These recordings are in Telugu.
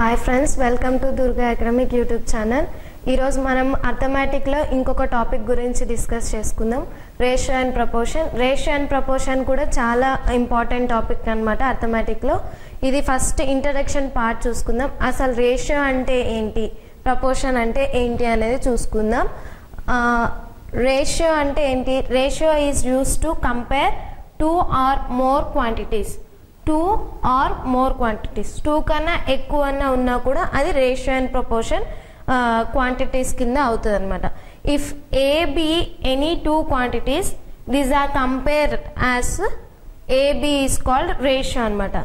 Hi friends welcome to Durga academic YouTube channel ఈరోజు మనం అర్థమెటిక్లో ఇంకొక టాపిక్ గురించి డిస్కస్ చేసుకుందాం. Ratio and proportion ratio and proportion కూడా చాలా ఇంపార్టెంట్ టాపిక్ అనమాట అర్థమెటిక్లో. ఇది ఫస్ట్ ఇంట్రడక్షన్ పార్ట్ చూసుకుందాం. అసలు రేషియో అంటే ఏంటి? ప్రపోర్షన్ అంటే ఏంటి అనేది చూసుకుందాం. రేషియో అంటే ఏంటి? Ratio is used to compare two or more quantities two or more quantities. Two కన్నా ఎక్కువన్నా ఉన్నా కూడా అది రేషియో అండ్ ప్రపోర్షన్ క్వాంటిటీస్ కింద అవుతుంది అనమాట if A B any two quantities these are compare as A B is called ratio అనమాట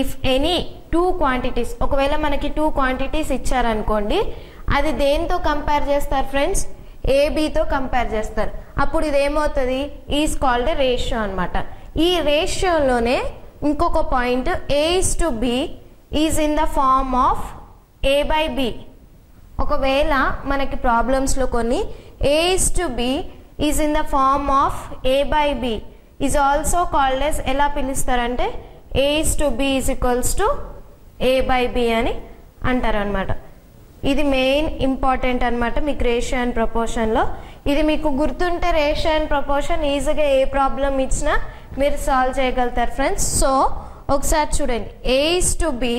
ఇఫ్ ఎనీ టూ క్వాంటిటీస్ ఒకవేళ మనకి టూ క్వాంటిటీస్ ఇచ్చారనుకోండి అది దేంతో కంపేర్ చేస్తారు ఫ్రెండ్స్ ఏబితో కంపేర్ చేస్తారు. అప్పుడు ఇది ఏమవుతుంది కాల్డ్ రేషియో అనమాట ఈ రేషియోలోనే ఇంకొక point A is to B is in the form of A by B ఒకవేళ మనకి ప్రాబ్లమ్స్లో కొన్ని A is to B is in the form of A by B is also called as ఎలా పిలుస్తారంటే A is to B is equals to A by B అని అంటారనమాట ఇది మెయిన్ ఇంపార్టెంట్ అనమాట మీకు రేషియో అండ్ ప్రపోర్షన్లో ఇది మీకు గుర్తుంటే రేషియో అండ్ ప్రపోర్షన్ ఈజీగా ఏ ప్రాబ్లం ఇచ్చినా మీరు సాల్వ్ చేయగలుగుతారు ఫ్రెండ్స్ సో ఒకసారి చూడండి. A is to B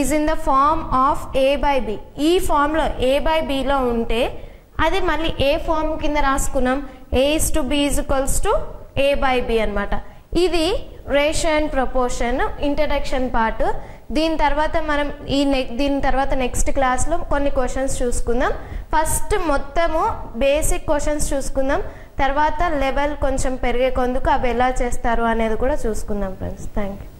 is in the form of A by B ఈ ఫామ్లో ఏ బై బిలో ఉంటే అది మళ్ళీ ఏ ఫామ్ కింద రాసుకున్నాం. A is to B is equals to A by B అనమాట ఇది రేషన్ అండ్ ప్రపోర్షన్ ఇంట్రడక్షన్ పార్ట్ దీని తర్వాత మనం ఈ నెక్ దీని తర్వాత నెక్స్ట్ క్లాస్లో కొన్ని క్వశ్చన్స్ చూసుకుందాం. ఫస్ట్ మొత్తము బేసిక్ క్వశ్చన్స్ చూసుకుందాం. తర్వాత లెవెల్ కొంచెం పెరిగే కొందుకు అవి ఎలా చేస్తారు అనేది కూడా చూసుకుందాం ఫ్రెండ్స్ థ్యాంక్ యూ